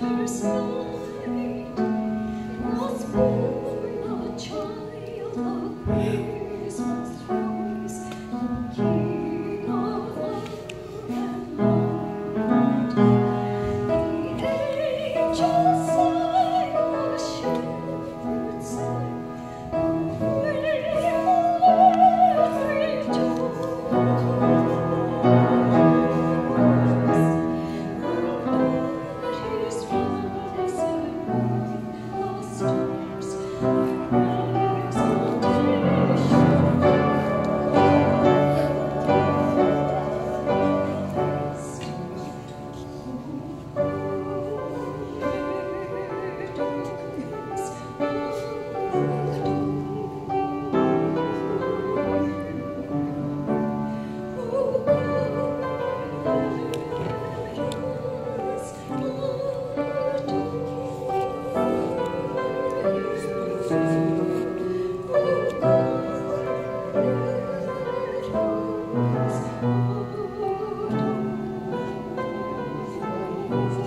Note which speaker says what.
Speaker 1: winter's night move